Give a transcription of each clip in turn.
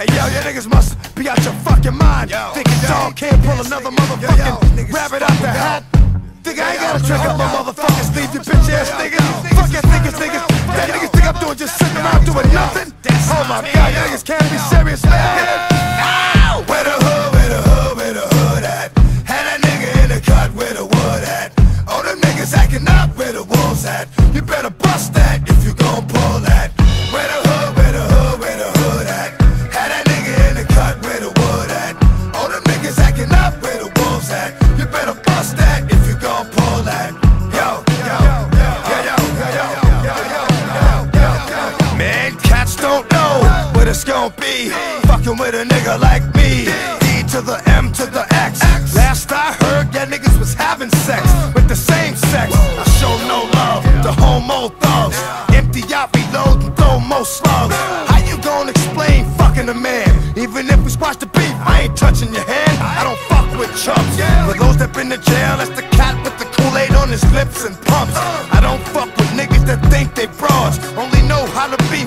Hey yo, your niggas must be out your fucking mind. Yo, Thinking yo, dog can't pull another motherfucking yo, rabbit out the hat. Think I ain't gotta trick up my yo, motherfucking yo, sleeve, you yo, bitch ass niggas. Fuck your niggas, niggas. That niggas think I'm doing just sitting around doing nothing? Oh my god, you niggas can't be serious, man. Where the hood, where the hood, where the hood at? Had that nigga in the cut where the wood at. All them niggas acting up where the wolves at. You better bust that if you gon' pull it's gon' be. Fucking with a nigga like me. D to the M to the X. Last I heard, yeah, niggas was having sex With the same sex. I show no love to homo thugs. Empty out, reload, and throw more slugs. How you gonna explain fucking a man? Even if we squash the beef, I ain't touching your hand. I don't fuck with chumps. For those that been to jail, that's the cat with the Kool-Aid on his lips and pumps. I don't fuck with niggas that think they broads. Only know how to be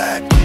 back.